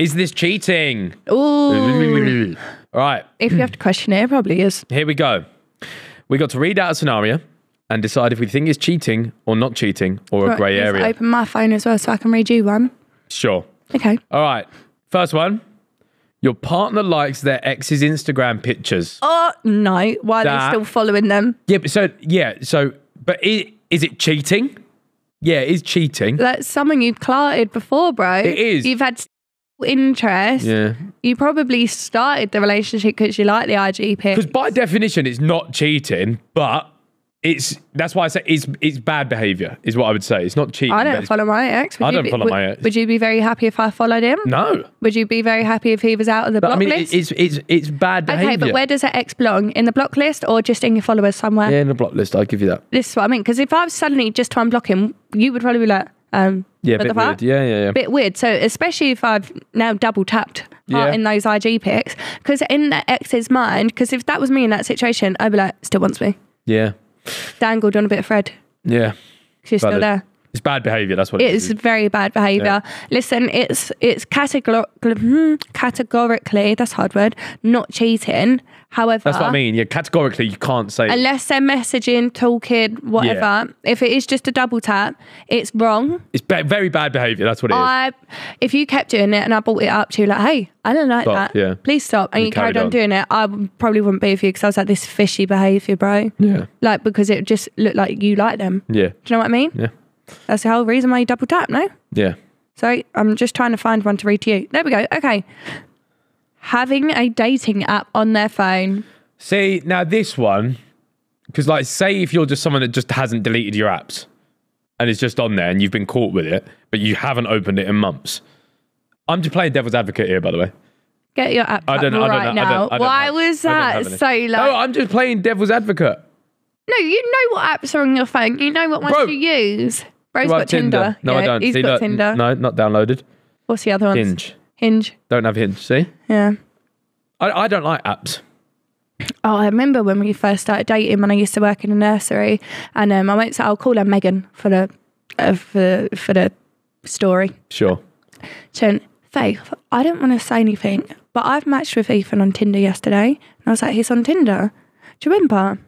Is this cheating? Ooh. All right, if you have to question it, it probably is. here we go. We got to read out a scenario and decide if we think it's cheating or not cheating or a grey area. Open my phone as well so I can read you one. Sure. Okay. All right. First one. Your partner likes their ex's Instagram pictures. Oh no! Why are That- they still following them? Yeah, but so yeah, so but is, is it cheating? Yeah, it is cheating. That's something you've clarted before, bro. It is. You've had interest. Yeah. You probably started the relationship because you like the IG pic. Because by definition, it's not cheating, but it's that's why I say it's it's bad behaviour. Is what I would say. It's not cheating. I don't follow my ex. Would I don't be, follow would, my ex. Would you be very happy if I followed him? No, Would you be very happy if he was out of the but block I mean list? it's it's it's bad behaviour. okay, but where does that ex belong? In the block list or just in your followers somewhere? Yeah, in the block list, I'll give you that. This is what I mean. Because if I was suddenly just to unblock him, you would probably be like, um, Yeah, a bit the fuck? weird. Yeah, yeah, yeah. bit weird. So especially if I've now double tapped Yeah. in those IG pics, because in the ex's mind, because if that was me in that situation, I'd be like, still wants me, yeah, dangled on a bit of thread. yeah. She's still there. It's bad behaviour. That's what it It is. is very bad behaviour. Listen, it's it's categor- hmm, categorically that's a hard word, not cheating. However, That's what I mean. Yeah, categorically, you can't say. unless they're messaging, talking, whatever. If it is just a double tap, it's wrong. it's ba- very bad behaviour. That's what it is. I, if you kept doing it and I brought it up to you, like, hey, I don't like Stop, that. yeah. Please stop. And You you carried on, on. doing it. I probably wouldn't be with you because I was like, this fishy behaviour, bro. yeah, Like, because it just looked like you like them. yeah, Do you know what I mean? yeah, That's the whole reason why you double tap, no? yeah. So I'm just trying to find one to read to you. There we go. Okay. Having a dating app on their phone. See, now this one, because like, say if you're just someone that just hasn't deleted your apps and it's just on there and you've been caught with it, but you haven't opened it in months. I'm just playing devil's advocate here, by the way. Get your app I don't. I right don't know. I don't, I don't Why was that so like? No, I'm just playing devil's advocate. No, you know what apps are on your phone. You know what ones Bro. you use. Bro's got Tinder. No, yeah, I don't. He's See, got Tinder. No, not downloaded. What's the other one? Hinge. Hinge. Don't have Hinge. See, Yeah. I, I don't like apps. Oh, I remember when we first started dating when I used to work in a nursery, and um, I went to I'll call her Megan for the uh, for for the story. Sure. She went, Faith, I don't want to say anything, but I've matched with Ethan on Tinder yesterday, and I was like, he's on Tinder. Do you remember?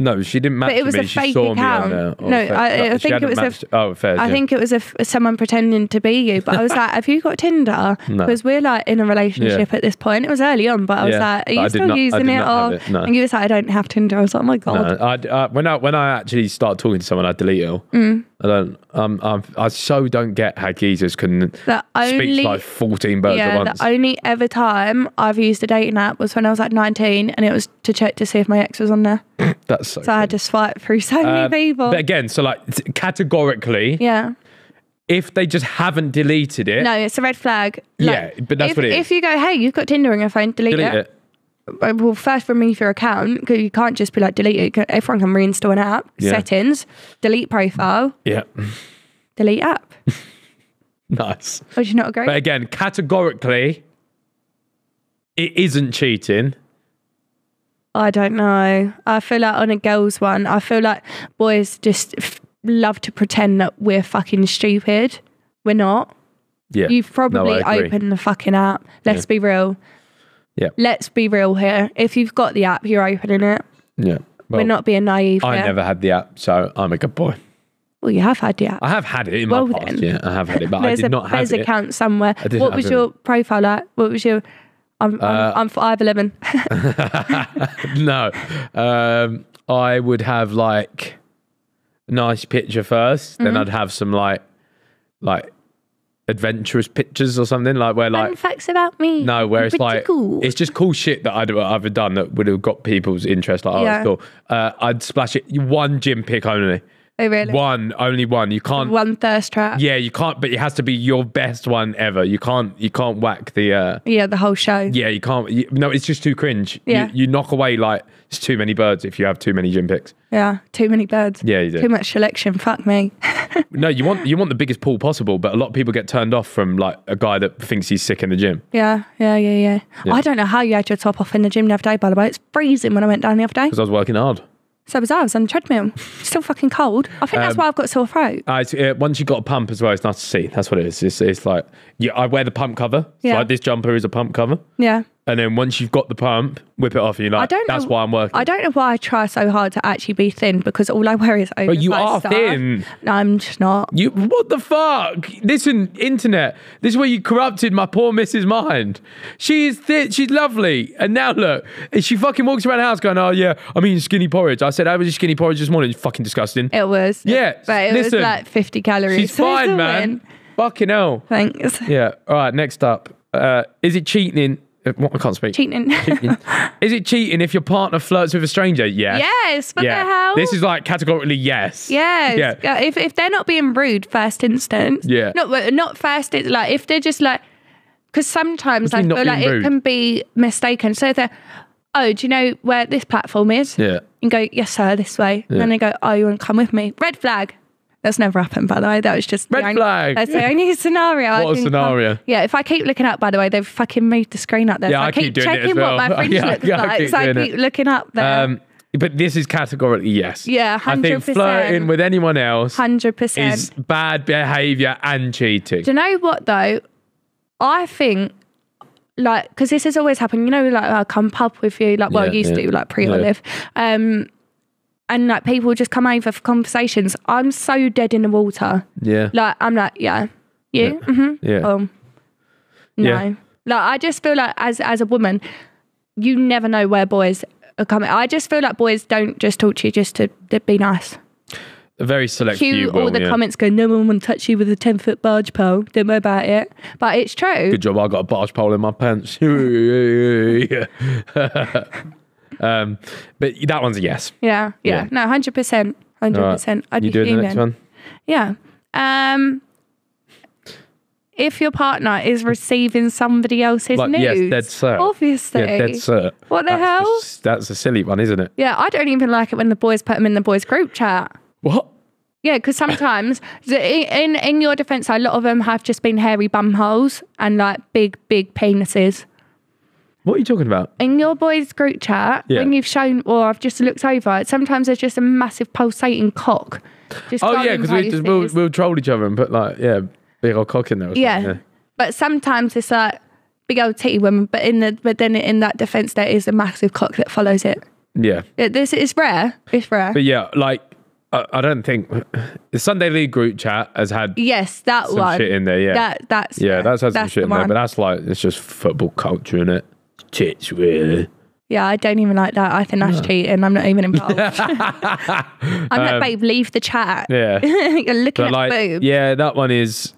No, she didn't match But it was me. a she fake saw account. me on there. Oh, No, fair- I- I think it was a- matched- oh, fair. I yeah. think it was a f someone pretending to be you, but I was like, have you got Tinder? No. Because we're like in a relationship at this point. It was early on, but I was Yeah, like, are you still not- I using it? Or it, no. and you was like, I don't have Tinder. I was like, oh my god. No, I, uh, when I when I actually start talking to someone, I delete it all. Mm. I don't. Um, I'm, I so don't get how geezers can The speak only to like 14 birds yeah, at once. the only ever time I've used a dating app was when I was like 19, and it was to check to see if my ex was on there. That's so. So I had to swipe through so many Uh, people. But again, so like t- categorically, yeah. if they just haven't deleted it, No, it's a red flag. Yeah, but that's if, what it is. If you go, hey, you've got Tinder on your phone, delete, delete it. it. Uh, Well, first remove your account because you can't just be like delete it. Everyone can reinstall an app. Yeah. Settings, delete profile, Yeah, delete app. nice. Would you not agree? But again, categorically, it isn't cheating. I don't know. I feel like on a girls one, I feel like boys just f- love to pretend that we're fucking stupid. We're not. Yeah, You've probably no, opened the fucking app. Let's be real. Yeah, Let's be real here. If you've got the app, you're opening it. yeah. Well, We're not being naive I here. never had the app, so I'm a good boy. Well, you have had the app. I have had it in Well my past. then. Yeah, I have had it, but I there's did a not have there's it. account somewhere. What was it. your profile like? What was your? I'm Uh, I'm, I'm five eleven. no, um, I would have like a nice picture 1st then Mm-hmm. I'd have some like like adventurous pictures or something like where like Fun facts about me. no, where it's like cool. it's just cool shit that I'd ever done that would have got people's interest. Like, oh, Yeah. it's cool. Uh, I'd splash it one gym pick only, oh really? one only one. You can't. One thirst trap. Yeah, you can't. But it has to be your best one ever. You can't. You can't whack the. uh Yeah, the whole show. Yeah, you can't. You, no, it's just too cringe. Yeah. You, you knock away like it's too many birds if you have too many gym picks. Yeah, too many birds. Yeah, you do. Too much selection. Fuck me. No, you want you want the biggest pool possible, but a lot of people get turned off from like a guy that thinks he's sick in the gym. Yeah, yeah, yeah, yeah, I don't know how you had your top off in the gym the other day. By the way, it's freezing when I went down the other day. Because I was working hard. So was I. I was on the treadmill. Still fucking cold. I think that's Um, why I've got a sore throat. Uh, uh, once you've got a pump as well, it's nice to see. That's what it is. It's, it's like yeah, I wear the pump cover. Yeah. like this jumper is a pump cover, Yeah. And then once you've got the pump, whip it off, and you're like, I don't "That's know, why I'm working." I don't know why I try so hard to actually be thin because all I wear is over. But you are thin. No, I'm just not. You what the fuck? Listen, internet. This is where you corrupted my poor Mrs. Mind. She is thin. She's lovely, and now look, she fucking walks around the house going, "Oh yeah, I'm eating skinny porridge." I said, "I was skinny porridge this morning." It's fucking disgusting. It was. Yeah, But it listen. was like 50 calories. She's so fine, man. win. Fucking hell. Thanks. Yeah. All right. Next up, uh, is it cheating? Uh, What I can't speak. Cheating. Is it cheating if your partner flirts with a stranger? Yes. yes. What yeah. the hell? This is like categorically yes. Yes. Yeah. Yeah, If, if they're not being rude first instance. Yeah. Not not first. It's like if they're just like, because sometimes I feel like being it can be mistaken. So they're, oh, do you know where this platform is? Yeah. And go, yes, sir, this way. And then they go, oh, you want to come with me? Red flag. That's never happened, by the way. That was just the Red only- flag. That's the only scenario. I What a can come- scenario. yeah, if I keep looking up, by the way, they've fucking moved the screen up there. Yeah, so I, I keep doing it checking well. what my fringe Yeah, looks yeah, like. keep so I keep it. looking up there. Um, but this is categorically yes. Yeah, 100%. I think 100%. flirting with anyone else Hundred percent. is bad behaviour and cheating. Do you know what though? I think like because this has always happened. You know, like I'll come pub with you, like well, Yeah, I used yeah. to, like pre Yeah. Um, and like people just come over for conversations. I'm so dead in the water. yeah. Like I'm like, yeah, you, mm-hmm. Yeah. um, no. Yeah. Like I just feel like as as a woman, you never know where boys are coming. I just feel like boys don't just talk to you just to, to be nice. A very select Cue few all will, the yeah. comments go, no one will touch you with a 10 foot barge pole. Don't worry about it. But it's true. Good job, I got a barge pole in my pants. um, but that one's a yes. Yeah, yeah. Yeah. No, 100%. 100%. All right. I'd You be doing the next one? Yeah. Um, if your partner is receiving somebody else's Like, nudes, yes, dead cert. obviously. Yeah, dead cert. What the That's hell? just- that's a silly one, isn't it? Yeah, I don't even like it when the boys put them in the boys' group chat. What? Yeah, because sometimes in in your defence, a lot of them have just been hairy bum holes and like big, big penises. What are you talking about? in your boys' group chat, Yeah. when you've shown, or I've just looked over, it, sometimes there's just a massive pulsating cock. Just Oh yeah, because we just, we'll, we'll troll each other and put like yeah, big old cock in there. Yeah. something, but sometimes it's like big old titty woman. But in the but then in that defence, there is a massive cock that follows it. yeah. yeah. it this is rare. It's rare. But yeah, like I, I don't think the Sunday League group chat has had yes, that some one. shit in there. Yeah, That that's yeah, that's had some that's shit in there. But that's like it's just football culture, in it? Tits, really. Yeah, I don't even like that. I think that's cheating. I'm not even involved. I'm like, babe, leave the chat. Um, Yeah. You're looking But at like, boobs. yeah, that one is.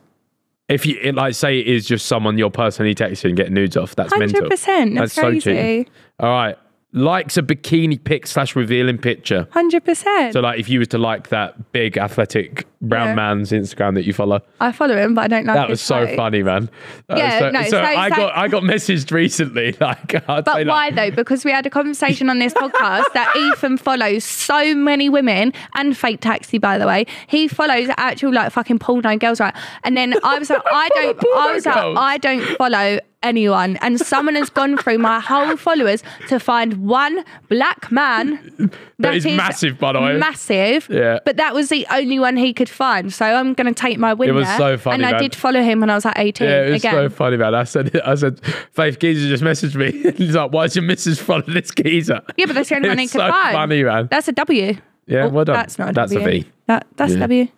If you it, like say it is just someone you're personally texting and getting nudes off, that's mental. 100%. That's, so crazy. cheating. All right, likes a bikini pic slash revealing picture. Hundred percent. So like, if you was to like that big athletic brown Yeah. man's Instagram that you follow, I follow him, but I don't like. that was so funny, man. That Yeah, so, no, so so- I so- got I got messaged recently. Like, I'd But like, why though? Because we had a conversation on this podcast that Ethan follows so many women and fake taxi, by the way. He follows actual like fucking porno girls, right? And then I was like, I don't, I was like. I don't follow anyone. And someone has gone through my whole followers to find one black man That is massive, by the way. massive. Yeah. But that was the only one he could find. So I'm going to take my win It was there. so funny, And I did follow him when I was like 18. Yeah, it was again. so funny, man. I said, I said, Faith Geezer just messaged me. He's like, "Why does your missus follow this geezer?" Yeah, but that's the only one he could so find. funny, man. That's a W. Yeah, Oh, well done. That's not a That's a. V. That, that's Yeah. W.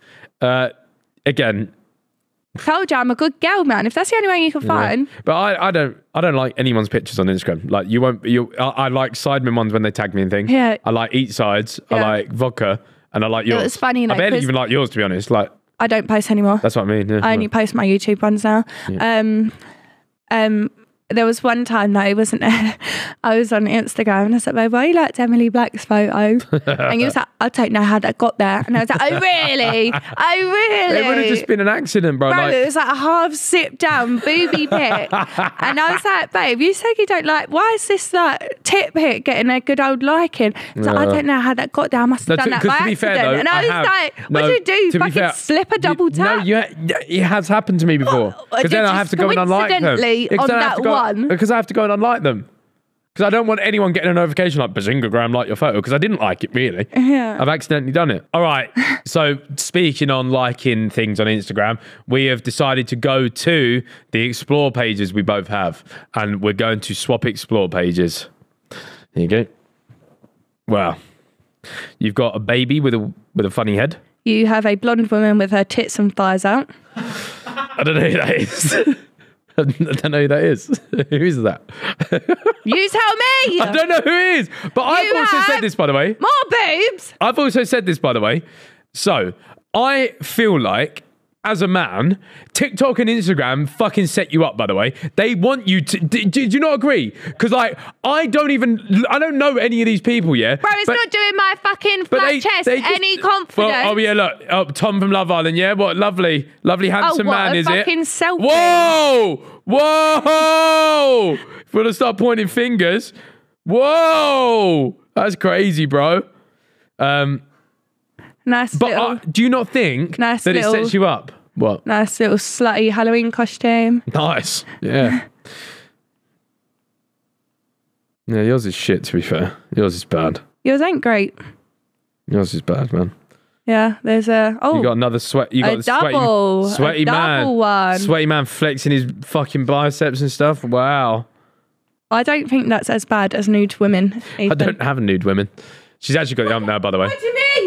Uh, again, You I'm a good girl, man. If that's the only one you can find, but I, I don't, I don't like anyone's pictures on Instagram. Like you won't, you. I, I like Sidemen ones when they tag me and things. Yeah. I like Eat Sides. I like vodka, and I like yours. It's funny, I like, barely 'cause- even like yours to be honest. Like I don't post anymore. that's what I mean. Yeah. I only post my YouTube ones now. Um, um, there was one time that I wasn't. There. I was on Instagram and I said, "Babe, why you liked Emily Black's photo?" and he was like, "I don't know how that got there." And I was like, "Oh really? Oh really?" it would have just been an accident, bro. Bro, like, it was like a half sip down booby pic. and I was like, babe, you said you don't like, why is this like tip pic getting a good old liking? It's like, I don't know how that got there. I must No, have done to- that by accident. fair, though, and I, I was have- like, what no, do you do? Fucking fair, slip a double you- tap? No, you, it has happened to me before. Because then I have to go and unlike them. on I that go- one. Because I have to go and unlike them. Because I don't want anyone getting a notification like Behzingagram like your photo because I didn't like it really. Yeah. I've accidentally done it. All right. So speaking on liking things on Instagram, we have decided to go to the explore pages we both have, and we're going to swap explore pages. There you go. Wow. You've got a baby with a with a funny head. You have a blonde woman with her tits and thighs out. I don't know who that is. I don't know who that is. who is that? You tell me. I don't know who it is. But I've You also said this, by the way. More boobs. I've also said this, by the way. So I feel like, as a man, TikTok and Instagram fucking set you up. By the way, they want you to. Do, do you not agree? Because like, I don't even. I don't know any of these people. Yeah, Bro, it's but- not doing my fucking flat they- chest they just- any confidence. Well, oh yeah, look, oh, Tom from Love Island. Yeah, what lovely, lovely, handsome Oh, what man a is it? fucking selfie. Whoa, whoa! If we're gonna start pointing fingers, whoa, that's crazy, bro. Um, Nice but little, uh, do you not think Nice that it sets you up? What? nice little slutty Halloween costume. Nice. Yeah. yeah, yours is shit. To be fair, yours is bad. Yours ain't great. Yours is bad, man. Yeah, there's a oh You got another sweat. You got a the sweaty, sweaty a man, double one. sweaty man flexing his fucking biceps and stuff. Wow. I don't think that's as bad as nude women. I don't have a nude women. She's actually got the arm now, by the way.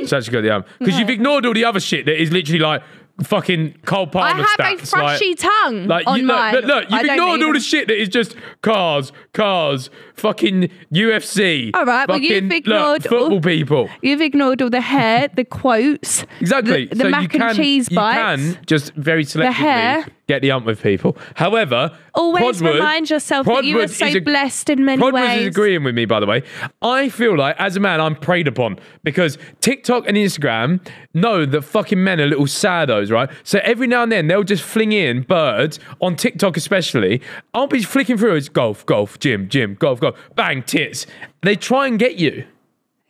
What do you mean? She's actually the arm because you've ignored all the other shit that is literally like fucking Cole I Palmer have a stats. like- froshy tongue Like you, look, look, look, I you've don't ignored all even- the shit that is just cars, cars, fucking UFC. All right, well, you've ignored look, football all- people. You've ignored all the hair, the quotes, Exactly. the, the so mac you can, and cheese you bites. can just very selectively hair. Get the ump with people. However, Always remind yourself that you are so blessed in many Prodwood ways. is agreeing with me, by the way. I feel like, as a man, I'm preyed upon because TikTok and Instagram know that fucking men are little sados, right? So every now and then they'll just fling in birds on TikTok, especially. I'll be flicking through. It's golf, golf, gym, gym, golf, golf, bang, tits. They try and get you.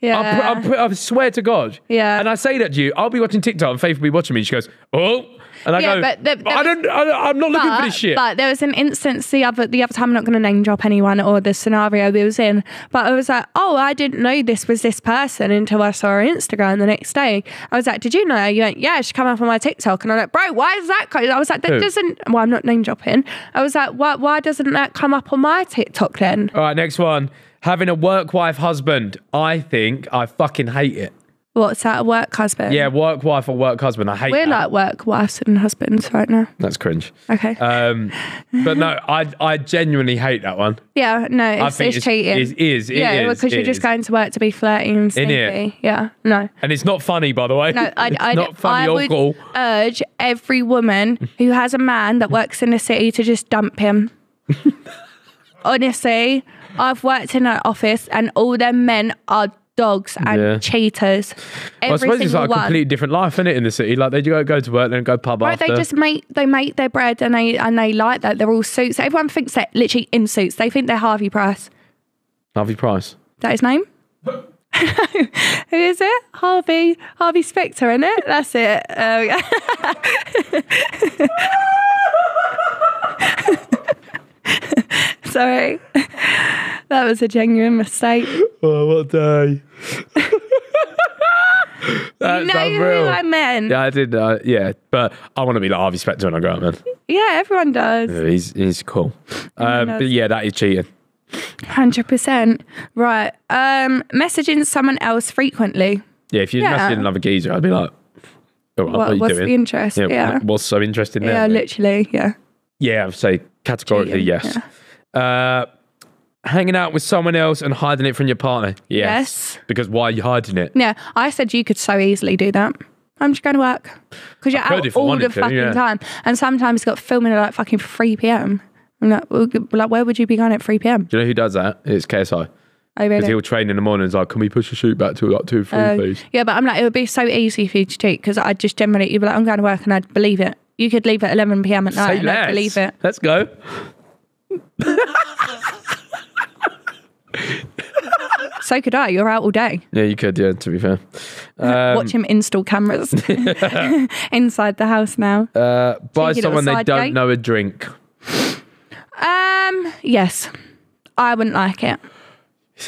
Yeah. I'll I'll I swear to God. Yeah. And I say that to you. I'll be watching TikTok and Faith will be watching me. She goes, oh. And I Yeah, go, but the- I don't, I, I'm not looking for this shit. but there was an instance the other the other time. I'm not going to name drop anyone or the scenario we was in, but I was like, oh, I didn't know this was this person until I saw her Instagram the next day. I was like, did you know? You went, yeah, she come up on my TikTok, and I'm like, bro, why is that? I was like, that Who? doesn't. Well, I'm not name dropping. I was like, why? Why doesn't that come up on my TikTok then? All right, next one. Having a work wife husband. I think I fucking hate it. What's that? A work husband? Yeah, work wife or work husband. I hate We're that. like work wives and husbands right now. That's cringe. Okay. Um, but no, I I genuinely hate that one. yeah, no, I it's, think it's cheating. It is. It yeah, is, because it you're just going to work to be flirting and Innit? sneaky. Yeah, no. And it's not funny, by the way. No, I, it's I, not funny I would cool. urge every woman who has a man that works in the city to just dump him. Honestly, I've worked in an office and all them men are dogs and Yeah. cheaters. Well, I Every suppose it's like a completely different life, isn't it, in the city? Like they go go to work, then go pub Right, after. they just make they make their bread and they and they like that. They're all suits. Everyone thinks they're literally in suits. They think they're Harvey Price. Harvey Price. Is that his name? Who is it? Harvey Harvey Specter, isn't it? That's it. Um, Sorry, that was a genuine mistake. Oh, what day? That's you know unreal. who I meant? Yeah, I did. Uh, yeah, but I want to be like Harvey Specter when I grow up, man. Yeah, everyone does. Yeah, He's he's cool. Um, does. but yeah, that is cheating. Hundred percent. Right. Um, messaging someone else frequently. Yeah, if you Yeah. messaged another geezer, I'd be like, right, what, What, are you what's doing? the interest? yeah, Yeah. what's so interesting there? Yeah, literally. Yeah. Yeah, I'd say categorically Cheating, yes. Uh, hanging out with someone else and hiding it from your partner. Yes. Yes. Because why are you hiding it? Yeah, I said you could so easily do that. I'm just going to work because you're out all the to, fucking yeah. time, and sometimes got filming at like fucking 3 p.m. I'm like, like, where would you be going at 3 p.m.? Do you know who does that? It's KSI. Because really. he'll train in the morning is like, can we push the shoot back to like 2 3, Uh, please? yeah, but I'm like, it would be so easy for you to cheat because I just generally, you'd be like, I'm going to work and I'd believe it. You could leave at 11 p.m. at night Say and I'd believe it. Let's go. So could I. You're out all day. Yeah, you could, yeah, to be fair. Um, Watch him install cameras inside the house now. uh, buy someone they don't gate. know a drink. Um, yes, I wouldn't like it.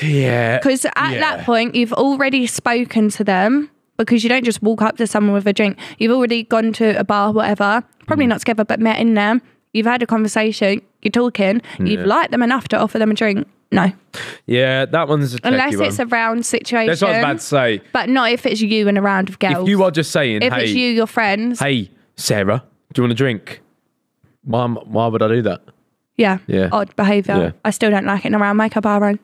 Yeah. Because at yeah. that point, you've already spoken to them because you don't just walk up to someone with a drink. You've already gone to a bar, whatever, probably Mm. not together, but met in there. You've had a conversation, you're talking, you've liked them enough to offer them a drink. No. Yeah, that one's a tricky Unless one. it's a round situation. That's what I was about to say. But not if it's you and a round of girls. If you are just saying, if hey, it's you, your friends. hey, Sarah, do you want a drink? Why, why would I do that? yeah. Yeah. Odd behaviour. Yeah. I still don't like it in around makeup bar room.